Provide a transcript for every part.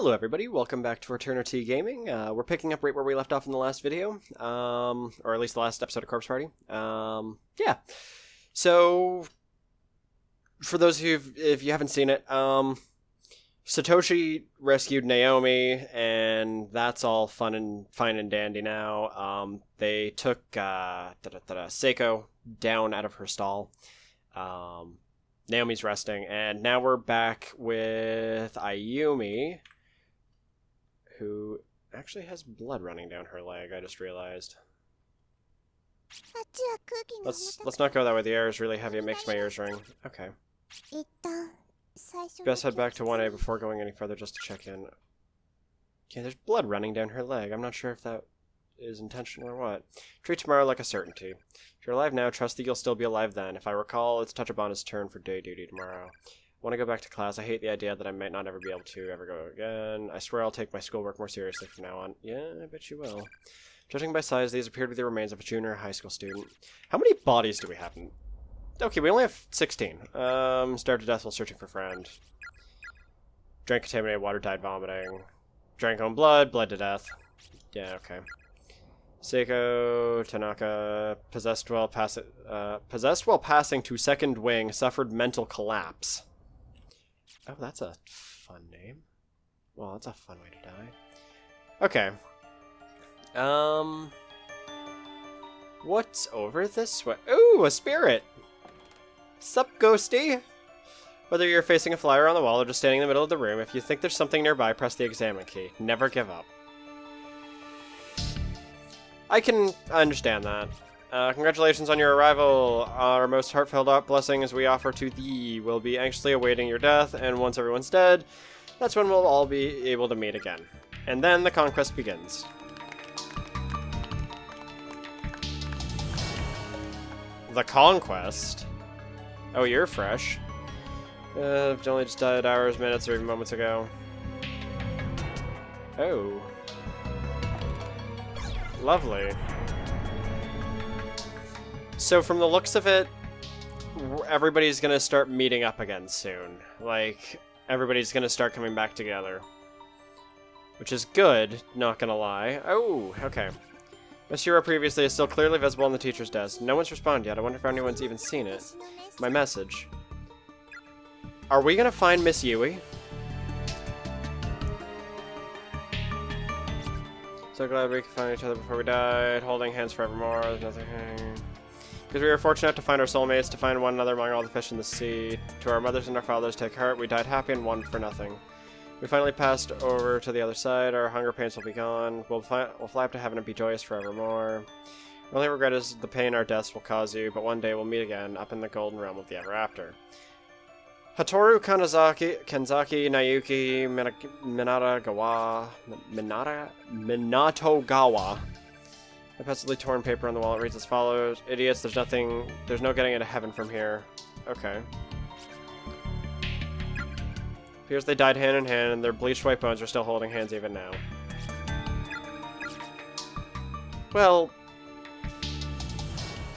Hello, everybody. Welcome back to EterniTea Gaming. Uh, we're picking up right where we left off in the last video, um, or at least the last episode of Corpse Party. Um, yeah. So, for those who, if you haven't seen it, um, Satoshi rescued Naomi, and that's all fun and fine and dandy now. Um, they took uh, da-da-da-da, Seiko down out of her stall. Um, Naomi's resting, and now we're back with Ayumi, who actually has blood running down her leg. I just realized. Let's let's not go that way. The air is really heavy. It makes my ears ring. Okay. Best head back to 1A before going any further just to check in. Okay, there's blood running down her leg. I'm not sure if that is intentional or what. Treat tomorrow like a certainty. If you're alive now, trust that you'll still be alive then. If I recall, it's Touchabana's turn for day duty tomorrow. Want to go back to class. I hate the idea that I might not ever be able to ever go again. I swear I'll take my schoolwork more seriously from now on. Yeah, I bet you will. Judging by size, these appear to be the remains of a junior high school student. How many bodies do we have? Okay, we only have 16. Um, starved to death while searching for friend. Drank contaminated water, died vomiting. Drank own blood, bled to death. Yeah, okay. Seiko Tanaka possessed while passing uh, possessed while passing to second wing suffered mental collapse. Oh, that's a fun name. Well, that's a fun way to die. Okay. Um. What's over this way? Ooh, a spirit. Sup, ghosty? Whether you're facing a flyer on the wall or just standing in the middle of the room, if you think there's something nearby, press the examine key. Never give up. I can understand that. Uh, congratulations on your arrival. Our most heartfelt blessings we offer to thee. We'll be anxiously awaiting your death, and once everyone's dead, that's when we'll all be able to meet again. And then the conquest begins. The conquest? Oh, you're fresh. Uh, I've only just died hours, minutes, or even moments ago. Oh. Lovely. So from the looks of it, everybody's gonna start meeting up again soon. Like, everybody's gonna start coming back together. Which is good, not gonna lie. Oh, okay. Miss Hero previously is still clearly visible on the teacher's desk. No one's responded yet. I wonder if anyone's even seen it. My message. Are we gonna find Miss Yui? So glad we could find each other before we died, holding hands forevermore. There's nothing. Because we were fortunate to find our soulmates, to find one another among all the fish in the sea. To our mothers and our fathers, take heart. We died happy and won for nothing. We finally passed over to the other side. Our hunger pains will be gone. We'll fly, we'll fly up to heaven and be joyous forevermore. Our only regret is the pain our deaths will cause you, but one day we'll meet again up in the golden realm of the ever after. Hatoru Kanazaki, Kenzaki, Nayuki, Minata Gawa, Minata, Minato Pencilly torn paper on the wall. It reads as follows: "Idiots, there's nothing, there's no getting into heaven from here." Okay. Appears they died hand in hand, and their bleached white bones are still holding hands even now. Well,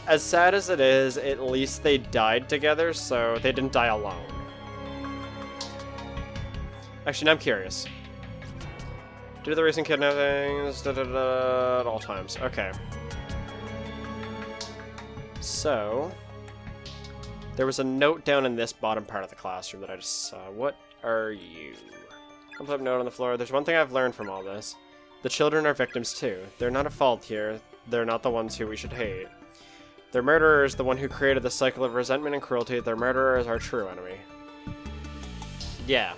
as sad as it is, at least they died together, so they didn't die alone. Actually, now I'm curious. Do the recent kidnappings da, da, da, at all times. Okay. So, there was a note down in this bottom part of the classroom that I just saw. What are you? Flip note on the floor. There's one thing I've learned from all this. The children are victims too. They're not at fault here. They're not the ones who we should hate. Their murderer is the one who created the cycle of resentment and cruelty. Their murderer is our true enemy. Yeah,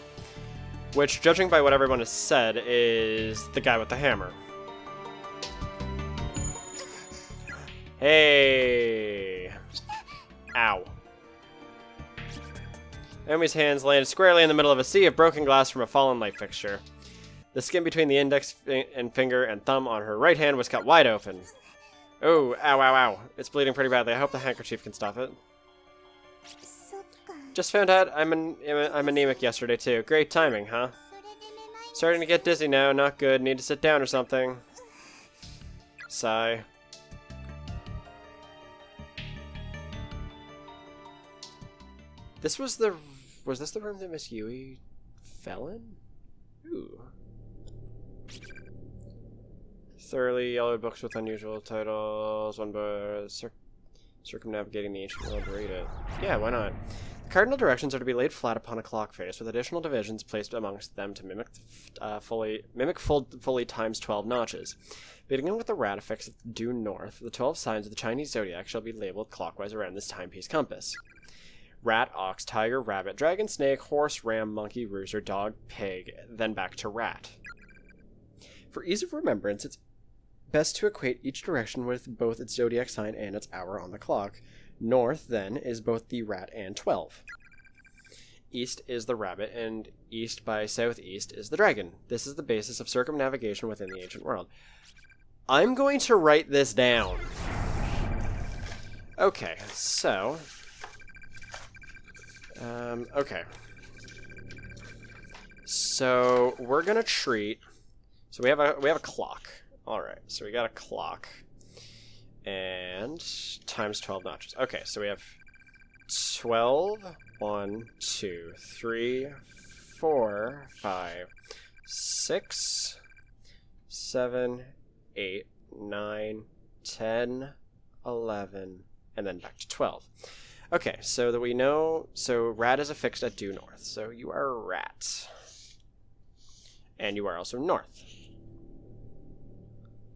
which, judging by what everyone has said, is the guy with the hammer. Hey! Ow. Naomi's hands landed squarely in the middle of a sea of broken glass from a fallen light fixture. The skin between the index and finger and thumb on her right hand was cut wide open. Oh, ow, ow, ow. It's bleeding pretty badly. I hope the handkerchief can stop it. Just found out I'm an I'm anemic yesterday too. Great timing, huh? Starting to get dizzy now. Not good. Need to sit down or something. Sigh. This was the... Was this the room that Miss Yui fell in? Ooh. thoroughly yellow books with unusual titles. One by cir- circumnavigating the ancient world. Read it. Yeah, why not? Cardinal directions are to be laid flat upon a clock face, with additional divisions placed amongst them to mimic uh, fully mimic full, fully times twelve notches. Beginning with the rat affixed due north, the twelve signs of the Chinese zodiac shall be labeled clockwise around this timepiece compass. Rat, ox, tiger, rabbit, dragon, snake, horse, ram, monkey, rooster, dog, pig, then back to rat. For ease of remembrance, it's best to equate each direction with both its zodiac sign and its hour on the clock. North, then, is both the rat and 12. East is the rabbit, and east by southeast is the dragon. This is the basis of circumnavigation within the ancient world. I'm going to write this down. Okay, so. Um, okay. So we're gonna treat. So we have a we have a clock. All right. So we got a clock, and times twelve notches. Okay. So we have 12, 1, 2, 3, 4, 5, 6, 7, 8, 9, 10, 11, and then back to 12. Okay, so that we know, so rat is affixed at due north. So you are a rat. And you are also north.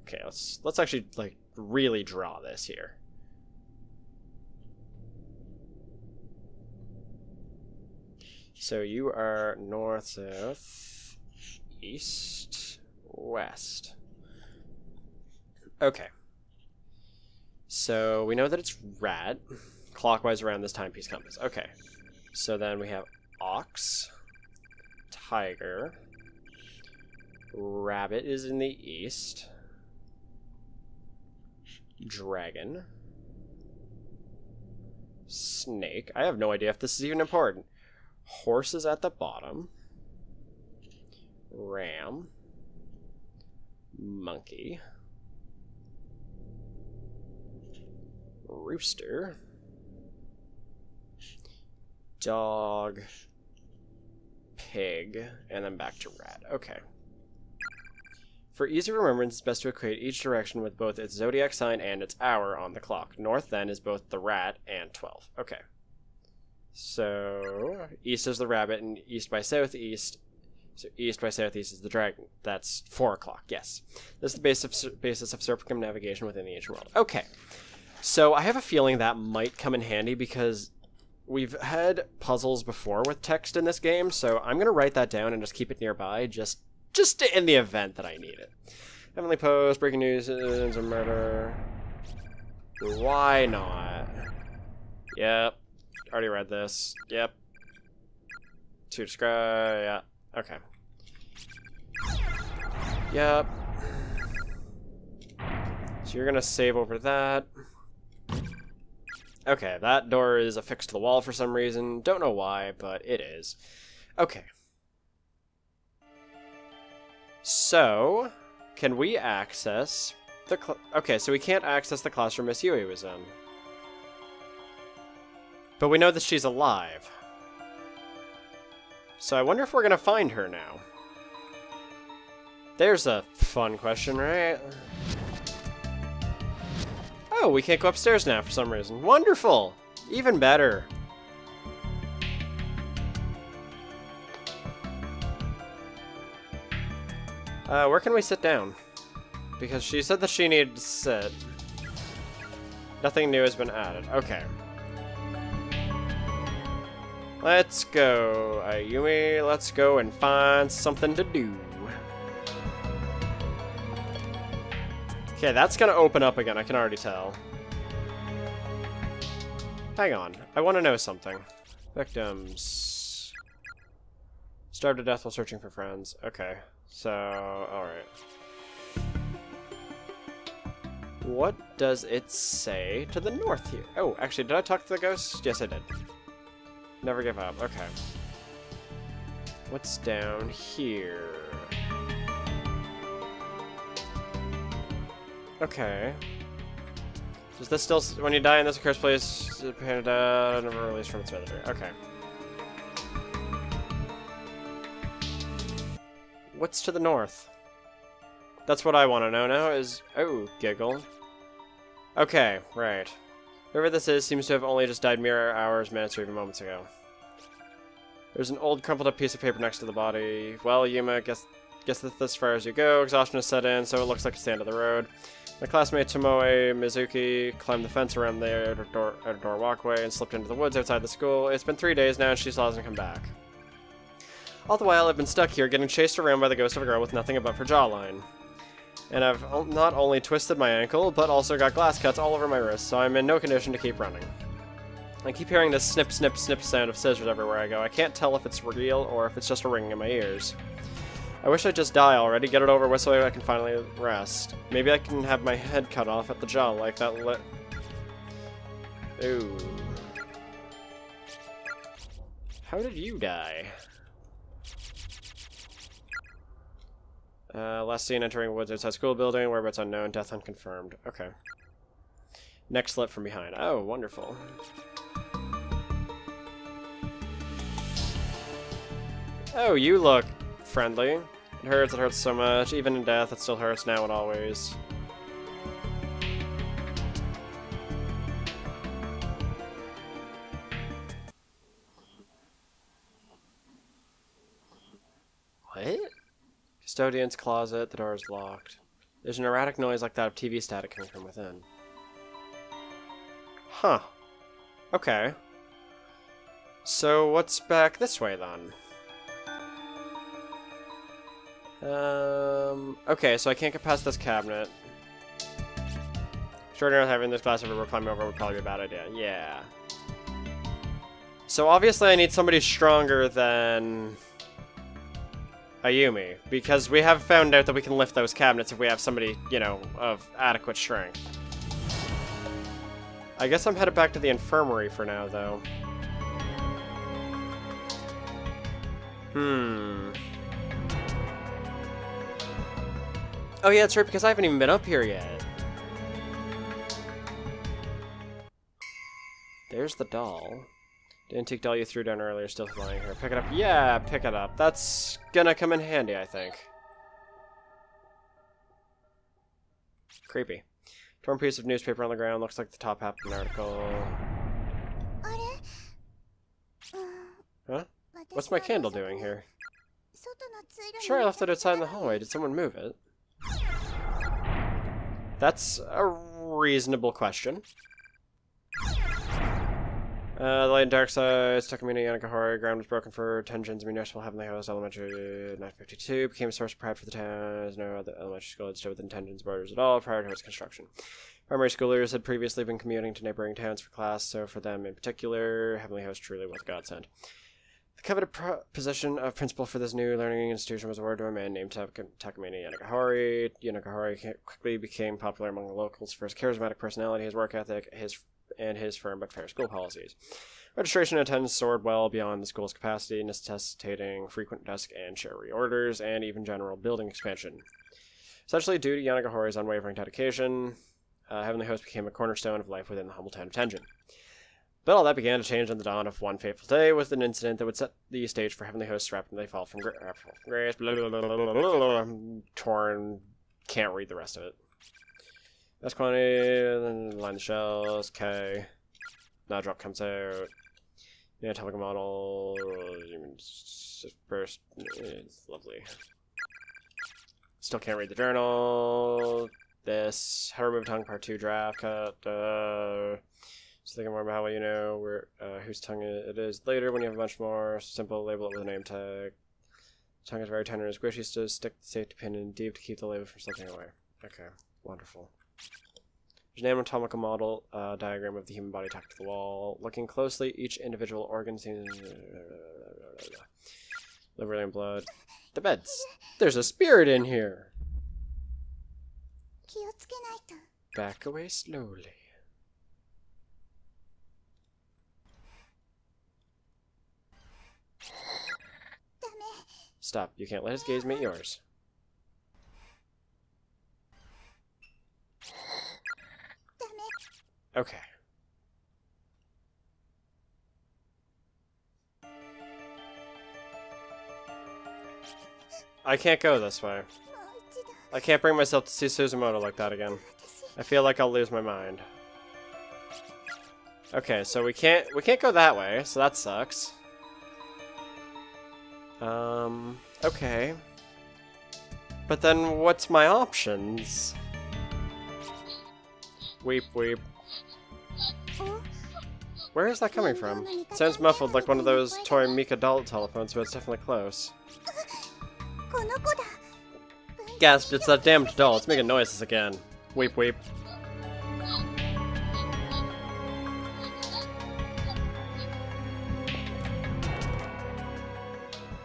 Okay, let's let's actually like really draw this here. So you are north, south, east, west. Okay. So we know that it's rat, clockwise around this timepiece compass. Okay. So then we have ox, tiger, rabbit is in the east, dragon, snake. I have no idea if this is even important. Horse is at the bottom. Ram. Monkey. Rooster. Dog. Pig. And then back to rat. Okay. For easy remembrance, it's best to equate each direction with both its zodiac sign and its hour on the clock. North, then, is both the rat and 12. Okay. So, east is the rabbit, and east by southeast. So, east by southeast is the dragon. That's 4 o'clock, yes. This is the basis of, basis of circumnavigation within the ancient world. Okay. So, I have a feeling that might come in handy because we've had puzzles before with text in this game, so I'm going to write that down and just keep it nearby, just just in the event that I need it. Heavenly Post, breaking news, a murder. Why not? Yep. Already read this. Yep. To describe, yeah. Okay. Yep. So you're gonna save over that. Okay, that door is affixed to the wall for some reason. Don't know why, but it is. Okay. So, can we access the... okay, so we can't access the classroom Miss Yui was in. But we know that she's alive. So I wonder if we're gonna find her now. There's a fun question, right? Oh, we can't go upstairs now for some reason. Wonderful! Even better. Uh, where can we sit down? Because she said that she needed to sit. Nothing new has been added. Okay. Let's go, Ayumi. Let's go and find something to do. Okay, that's gonna open up again, I can already tell. Hang on, I want to know something. Victims. Starved to death while searching for friends. Okay, so, alright. What does it say to the north here? Oh, actually, did I talk to the ghost? Yes, I did. Never give up. Okay. What's down here? Okay. Does this still... When you die in this cursed place, Panda never released from its military. Okay. What's to the north? That's what I want to know now is... Oh, giggle. Okay, right. Whoever this is seems to have only just died mere hours, minutes, or even moments ago. There's an old crumpled up piece of paper next to the body. Well, Yuma, guess guess that's as far as you go. Exhaustion has set in, so it looks like it's the end of the road. My classmate Tomoe Mizuki climbed the fence around the outer door, outer door walkway and slipped into the woods outside the school. It's been three days now and she still hasn't come back. All the while, I've been stuck here, getting chased around by the ghost of a girl with nothing above her jawline. And I've not only twisted my ankle, but also got glass cuts all over my wrist, so I'm in no condition to keep running. I keep hearing this snip, snip, snip sound of scissors everywhere I go. I can't tell if it's real or if it's just a ringing in my ears. I wish I'd just die already, get it over with so I can finally rest. Maybe I can have my head cut off at the jaw like that lit... Ooh. How did you die? Uh, last seen entering woods outside school building, whereabouts unknown, death unconfirmed. Okay. Next slip from behind. Oh, wonderful. Oh, you look friendly. It hurts, it hurts so much. Even in death, it still hurts now and always. Custodian's closet, the door is locked. There's an erratic noise like that of TV static coming from within. Huh. Okay. So what's back this way then? Um, okay, so I can't get past this cabinet. Extraordinary having this glass of river climb over would probably be a bad idea. Yeah. So obviously I need somebody stronger than Ayumi, because we have found out that we can lift those cabinets if we have somebody, you know, of adequate strength. I guess I'm headed back to the infirmary for now, though. Hmm. Oh yeah, that's right, because I haven't even been up here yet. There's the doll. The antique doll you threw down earlier still lying here. Pick it up. Yeah, pick it up. That's gonna come in handy, I think. Creepy. Torn piece of newspaper on the ground. Looks like the top half of an article. Huh? What's my candle doing here? Sure, I left it outside in the hallway. Did someone move it? That's a reasonable question. Uh, the light and dark side, Takamine Yanagihara, ground was broken for Tenjin's Municipal Heavenly Host Elementary 952, became a source of pride for the town, as no other elementary school had stood within Tenjin's borders at all prior to its construction. Primary schoolers had previously been commuting to neighboring towns for class, so for them in particular, Heavenly Host truly was a godsend. The coveted position of principal for this new learning institution was awarded to a man named Tak Takamine Yanagihara. Yanagihara quickly became popular among the locals for his charismatic personality, his work ethic, his and his firm but fair school policies. Registration attendance soared well beyond the school's capacity, necessitating frequent desk and chair reorders, and even general building expansion. Essentially, due to Yanagihara's unwavering dedication, uh, Heavenly Host became a cornerstone of life within the humble town of Tenjin. But all that began to change on the dawn of one fateful day with an incident that would set the stage for Heavenly Host's rapidly fall from, uh, from grace. Torn. Can't read the rest of it. That's quantity, then line the shells, K. Now drop comes out. Yeah, atomic model. First, it's lovely. Still can't read the journal. This, how to remove tongue part 2 draft cut. Uh, just thinking more about how well you know where uh, whose tongue it is later when you have a bunch more. Simple, label it with a name tag. tongue is very tender and squishy, so stick the safety pin in deep to keep the label from slipping away. Okay, wonderful. There's an anatomical model uh, diagram of the human body tacked to the wall. Looking closely, each individual organ seems... Liver and blood. The beds. There's a spirit in here. Back away slowly. Stop. You can't let his gaze meet yours. Okay. I can't go this way. I can't bring myself to see Suzumoto like that again. I feel like I'll lose my mind. Okay, so we can't we can't go that way, so that sucks. Um, okay. But then what's my options? Weep weep. Where is that coming from? It sounds muffled like one of those toy Mika doll telephones, but it's definitely close. Gasped. it's that damned doll. It's making noises again. Weep weep.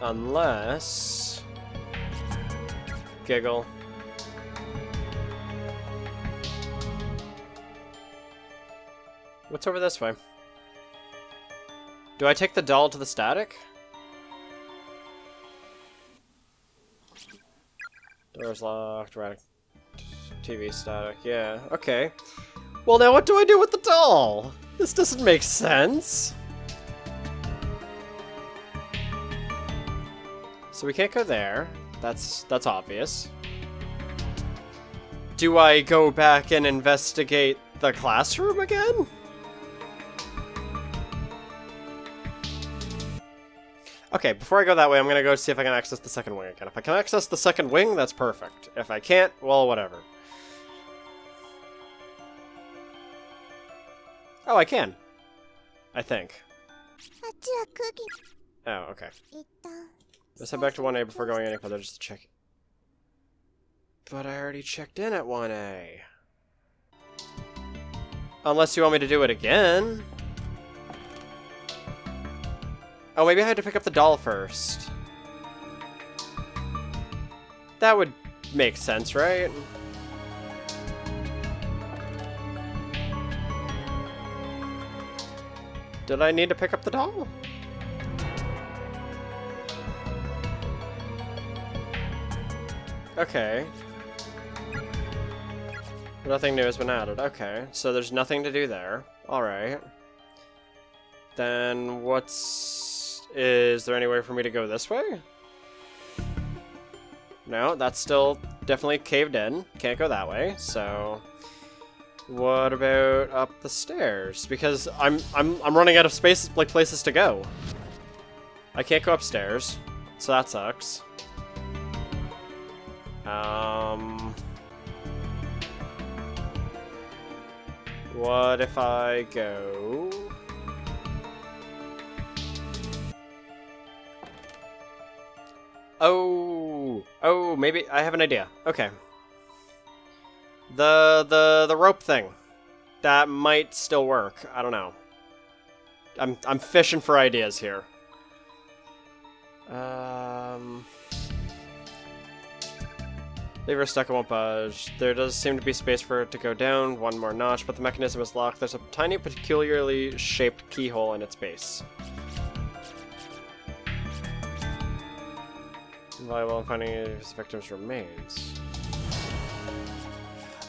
Unless... Giggle. What's over this way? Do I take the doll to the static? Doors locked, right. TV static, yeah, okay. Well now what do I do with the doll? This doesn't make sense. So we can't go there. That's that's obvious. Do I go back and investigate the classroom again? Okay, before I go that way, I'm gonna go see if I can access the second wing again. If I can access the second wing, that's perfect. If I can't, well, whatever. Oh, I can. I think. Oh, okay. Let's head back to 1A before going any further just to check. But I already checked in at 1A. Unless you want me to do it again. Oh, maybe I had to pick up the doll first. That would make sense, right? Did I need to pick up the doll? Okay. Nothing new has been added. Okay, so there's nothing to do there. Alright. Then what's... Is there any way for me to go this way? No, that's still definitely caved in. Can't go that way, so... What about up the stairs? Because I'm I'm I'm running out of space like places to go. I can't go upstairs, so that sucks. Um, what if I go? Oh, oh, maybe I have an idea. Okay. The the the rope thing. That might still work. I don't know. I'm I'm fishing for ideas here. Um Lever stuck, won't budge. There does seem to be space for it to go down one more notch, but the mechanism is locked. There's a tiny, peculiarly shaped keyhole in its base. Invaluable in finding his victim's remains.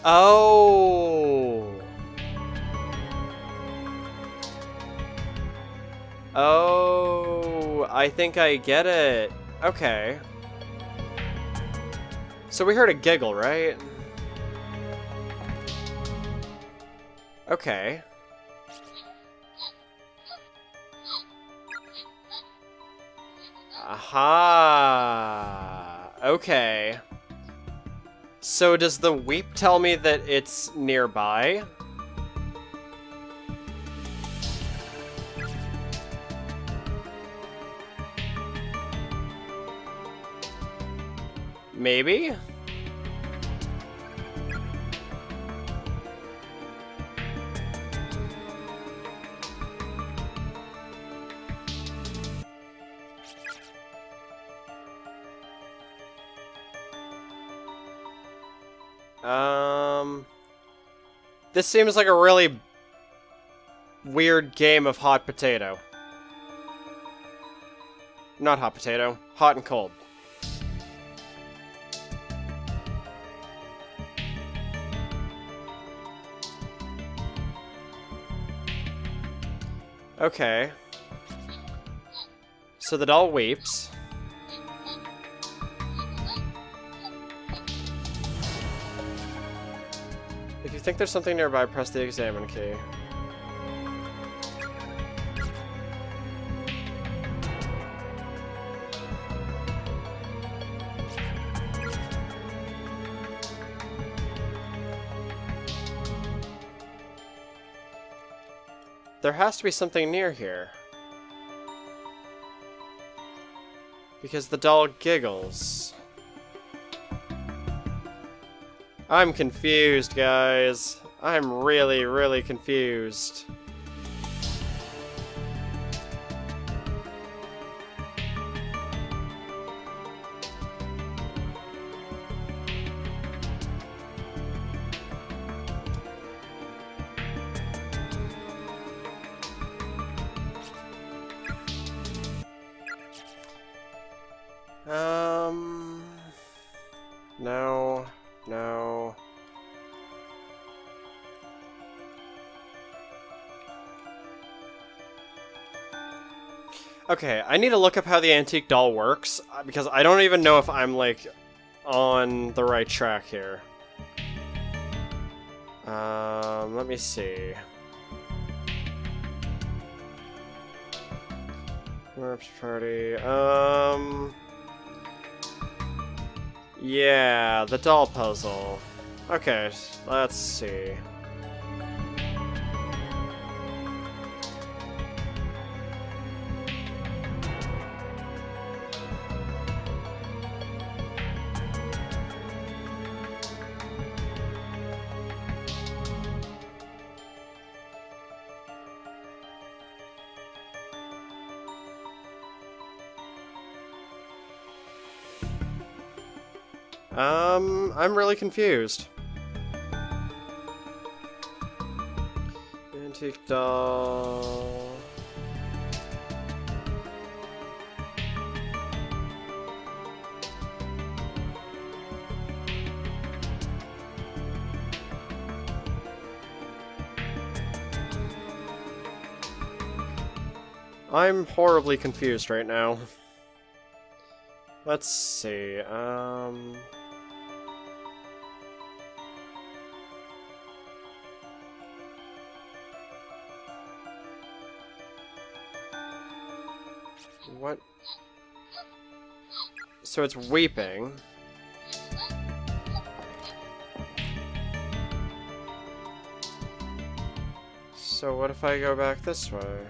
Oh! Oh, I think I get it. Okay. So we heard a giggle, right? Okay. Aha. Okay. So does the weep tell me that it's nearby? Maybe? This seems like a really weird game of hot potato. Not hot potato, hot and cold. Okay. So the doll weeps. Think there's something nearby, press the examine key. There has to be something near here. Because the doll giggles. I'm confused, guys. I'm really, really confused. Okay, I need to look up how the antique doll works, uh, because I don't even know if I'm, like, on the right track here. Um, let me see. Corpse party, um... Yeah, the doll puzzle. Okay, let's see. I'm really confused. Antique doll. I'm horribly confused right now. Let's see, um... What? So it's weeping. So what if I go back this way?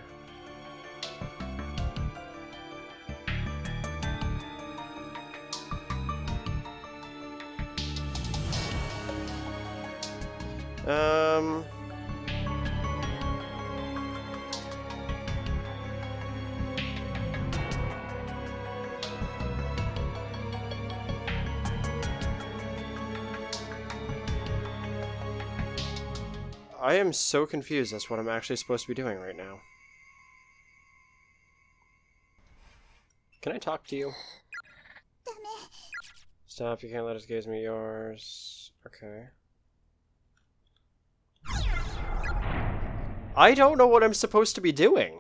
I am so confused as to what I'm actually supposed to be doing right now. Can I talk to you? Stop, you can't let us gaze me yours. Okay. I don't know what I'm supposed to be doing.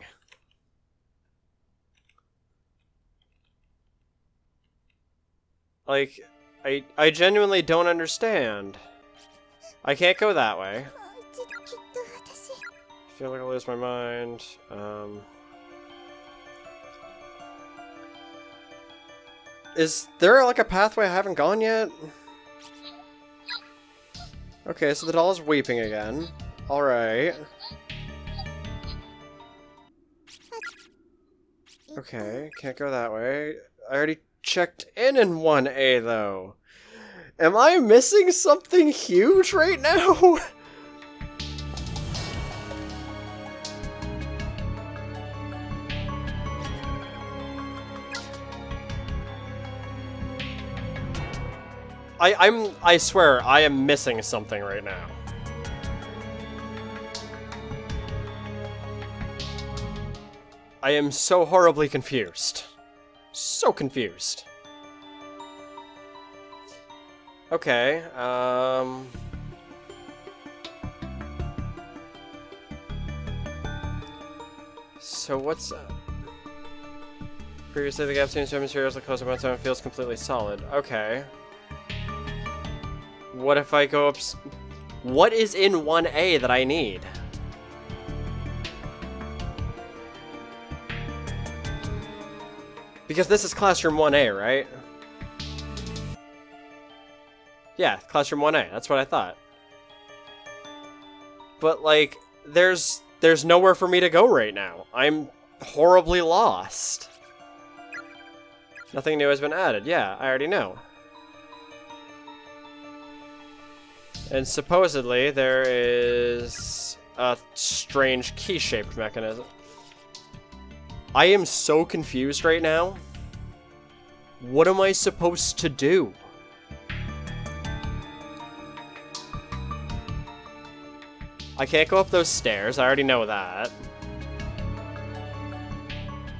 Like, I I genuinely don't understand. I can't go that way. Feel like I lose my mind. Um, is there like a pathway I haven't gone yet? Okay, so the doll is weeping again. Alright. Okay, can't go that way. I already checked in in 1A though. Am I missing something huge right now? I, I'm I swear I am missing something right now. I am so horribly confused. So confused. Okay, um... So what's... Uh... Previously, the gap between two materials that close about zone feels completely solid. Okay. What if I go up... What is in 1A that I need? Because this is Classroom 1A, right? Yeah, Classroom 1A. That's what I thought. But, like, there's there's nowhere for me to go right now. I'm horribly lost. Nothing new has been added. Yeah, I already know. And supposedly there is a strange key-shaped mechanism. I am so confused right now. What am I supposed to do? I can't go up those stairs, I already know that.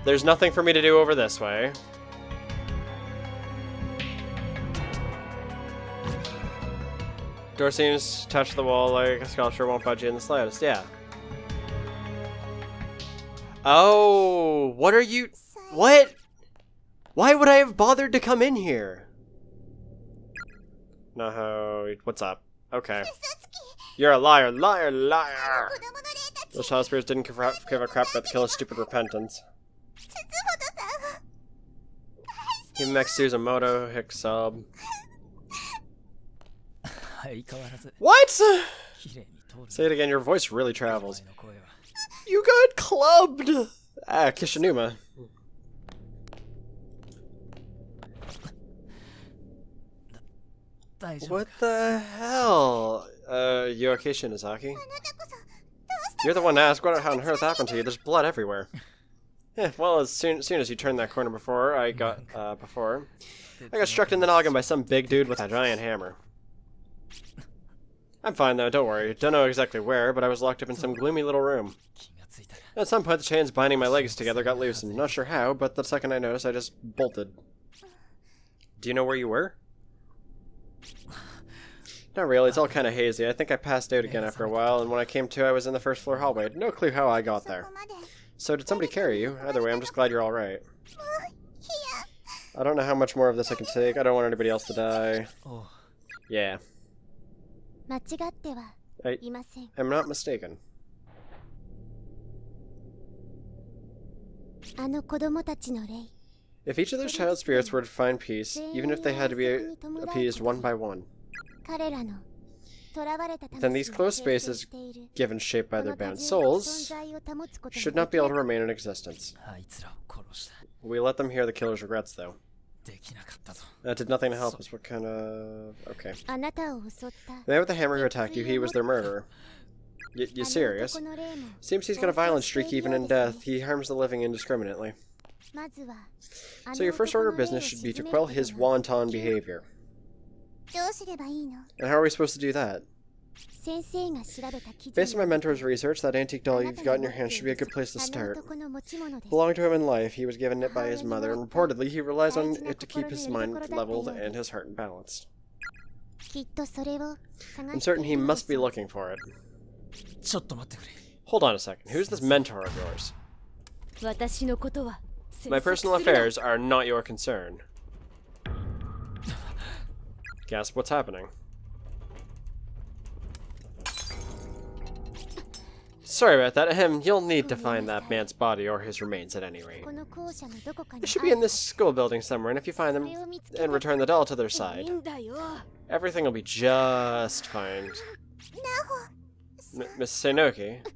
There's nothing for me to do over this way. Door seems to touch the wall like a sculpture won't budge in the slightest. Yeah. Oh, what are you? What? Why would I have bothered to come in here? No, what's up? Okay. You're a liar, liar, liar! Those child spirits didn't give a crap about the stupid repentance. He Himeksu's a moto hick sub. What? Say it again, your voice really travels. You got clubbed! Ah, Kishinuma. What the hell? Uh, you okay, Shinozaki? You're the one to ask what on earth happened to you. There's blood everywhere. Yeah, well, as soon, soon as you turned that corner before, I got, uh, before, I got struck in the noggin by some big dude with a giant hammer. I'm fine though, don't worry. Don't know exactly where, but I was locked up in some gloomy little room. At some point, the chains binding my legs together got loose, and not sure how, but the second I noticed, I just bolted. Do you know where you were? Not really, it's all kind of hazy. I think I passed out again after a while, and when I came to, I was in the first floor hallway. No clue how I got there. So did somebody carry you? Either way, I'm just glad you're alright. I don't know how much more of this I can take. I don't want anybody else to die. Yeah. I いません am not mistaken. あの子供たちの霊 If each of those child spirits were to find peace, even if they had to be appeased one by one, 彼らの囚われた Then these 魂が closed 形成 spaces している given shape by こ their の bound 多重な存 souls, 在を保つことが should not be able to remain in existence. あいつらを殺した We let them hear the killer's regrets, though. That did nothing to help us. What kind of... Okay. The man with the hammer who attacked you, he was their murderer. Y you serious? Seems he's got a violent streak even in death. He harms the living indiscriminately. So your first order of business should be to quell his wanton behavior. And how are we supposed to do that? Based on my mentor's research, that antique doll you've got in your hand should be a good place to start. Belonged to him in life, he was given it by his mother, and reportedly he relies on it to keep his mind leveled and his heart balanced. I'm certain he must be looking for it. Hold on a second, who's this mentor of yours? My personal affairs are not your concern. Guess what's happening? Sorry about that. Ahem, you'll need to find that man's body or his remains at any rate. They should be in this school building somewhere, and if you find them and return the doll to their side, everything will be just fine. Miss Saenoki.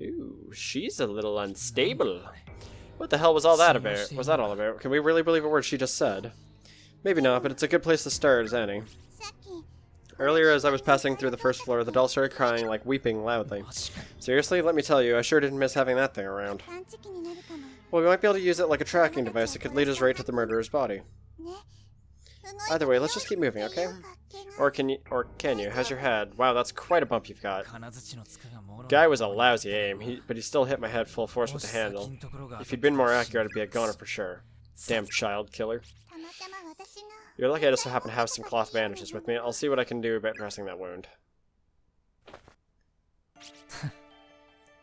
Ooh, she's a little unstable. What the hell was all that about? Was that all about? Can we really believe a word she just said? Maybe not, but it's a good place to start, is any. Earlier, as I was passing through the first floor, the doll started crying, like weeping loudly. Seriously, let me tell you, I sure didn't miss having that thing around. Well, we might be able to use it like a tracking device that could lead us right to the murderer's body. Either way, let's just keep moving, okay? Or can you? Or can you? How's your head? Wow, that's quite a bump you've got. Guy was a lousy aim, he, but he still hit my head full force with the handle. If he'd been more accurate, I'd be a goner for sure. Damn child killer. You're lucky I just happen to have some cloth bandages with me. I'll see what I can do about dressing that wound.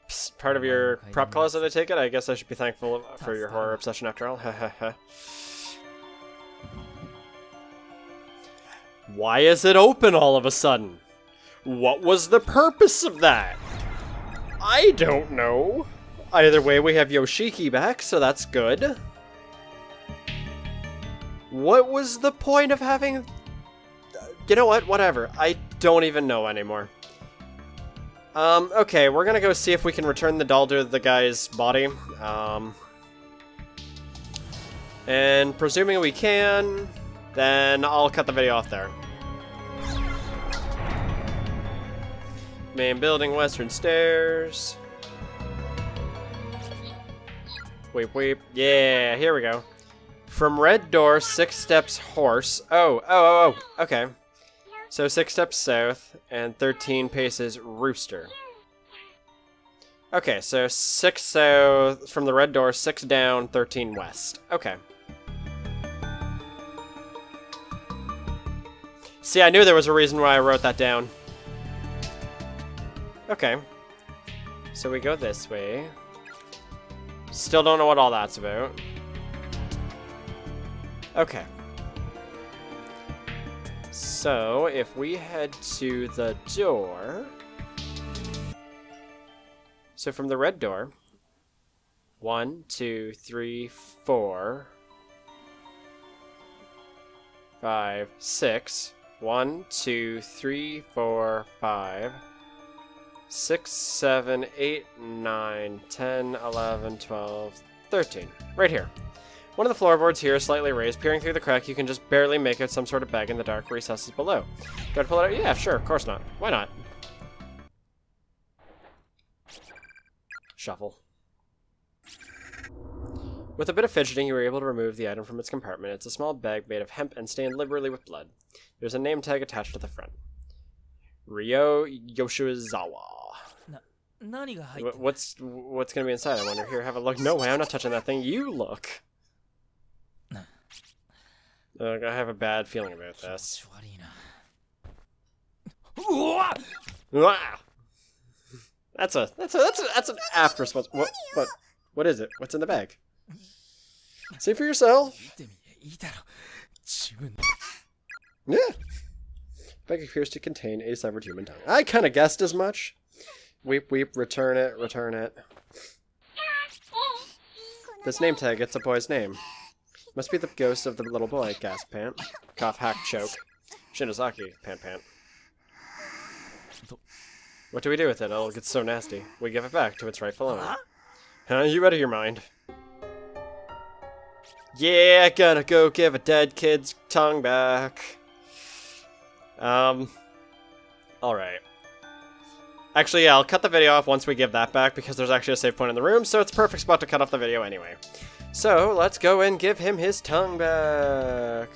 Psst, part of your prop closet, I take it? I guess I should be thankful for your horror obsession after all. Why is it open all of a sudden? What was the purpose of that? I don't know. Either way, we have Yoshiki back, so that's good. What was the point of having... You know what? Whatever. I don't even know anymore. Um, okay, we're gonna go see if we can return the doll to the guy's body. Um... And presuming we can, then I'll cut the video off there. Main building, western stairs. Weep, weep. Yeah, here we go. From red door, six steps horse. Oh, oh, oh, oh. Okay. So six steps south and 13 paces rooster. Okay, so six south from the red door, six down, 13 west. Okay. See, I knew there was a reason why I wrote that down. Okay. So we go this way. Still don't know what all that's about. Okay. So, if we head to the door... So from the red door, one, two, three, four, five, six. One, two, three, four, five, six, seven, eight, nine, ten, eleven, twelve, thirteen. Right here. One of the floorboards here is slightly raised. Peering through the crack, you can just barely make out some sort of bag in the dark recesses below. Do I pull it out? Yeah, sure, of course not. Why not? Shuffle. With a bit of fidgeting, you were able to remove the item from its compartment. It's a small bag made of hemp and stained liberally with blood. There's a name tag attached to the front. Ryo Yoshizawa. What's what's gonna be inside? I wonder. Here, have a look. No way, I'm not touching that thing. You look. I have a bad feeling about this. That's a that's a that's a, that's an apt response. What what what is it? What's in the bag? See for yourself. Yeah. Bag appears to contain a severed human tongue. I kind of guessed as much. Weep weep. Return it. Return it. This name tag. It's a boy's name. Must be the ghost of the little boy, gasp pant. Cough, hack, choke. Shinozaki, pant pant. What do we do with it? Oh, it gets so nasty. We give it back to its rightful owner. Huh? You out of your mind. Yeah, gotta go give a dead kid's tongue back. Um, alright. Actually, yeah, I'll cut the video off once we give that back because there's actually a save point in the room, so it's a perfect spot to cut off the video anyway. So, let's go and give him his tongue back.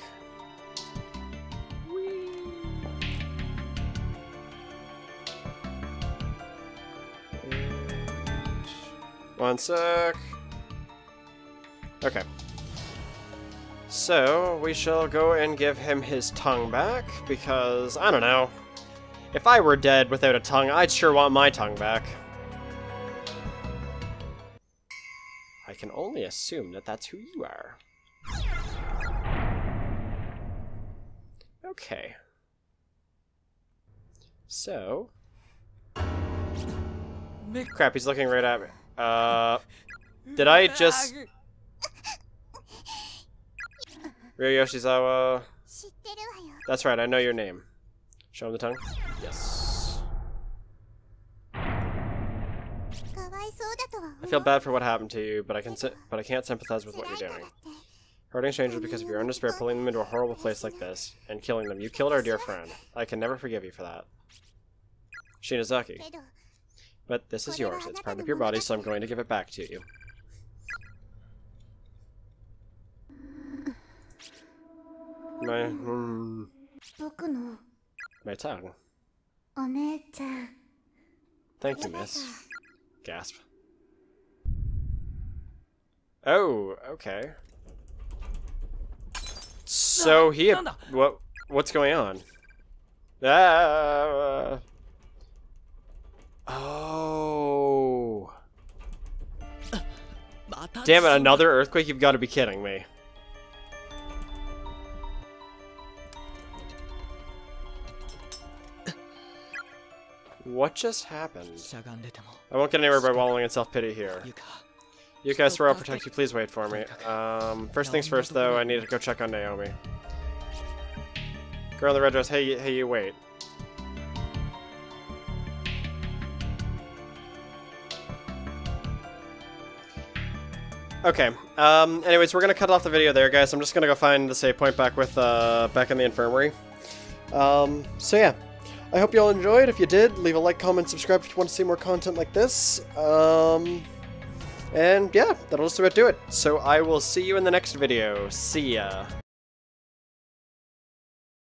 One sec. Okay. So, we shall go and give him his tongue back, because, I don't know. If I were dead without a tongue, I'd sure want my tongue back. can only assume that that's who you are. Okay. So... Crap, he's looking right at me. Uh... Did I just... Ryo Yoshizawa... That's right, I know your name. Show him the tongue? Yes. I feel bad for what happened to you, but I can but I can't sympathize with what you're doing. Hurting strangers because of your own despair, pulling them into a horrible place like this, and killing them. You killed our dear friend. I can never forgive you for that. Shinozaki. But this is yours. It's part of your body, so I'm going to give it back to you. My... Mm, my tongue. Thank you, miss. Gasp. Oh, okay. So he... What, what's going on? Ah, oh. Damn it, another earthquake? You've got to be kidding me. What just happened? I won't get anywhere by wallowing in self-pity here. You guys, I'll protect you. Please wait for me. Um, first things first, though, I need to go check on Naomi. Girl in the red dress, hey, hey, you wait. Okay. Um, anyways, we're gonna cut off the video there, guys. I'm just gonna go find the save point back with uh, back in the infirmary. Um, so yeah. I hope you all enjoyed. If you did, leave a like, comment, subscribe if you want to see more content like this. Um, and yeah, that'll just about do it. So I will see you in the next video. See ya.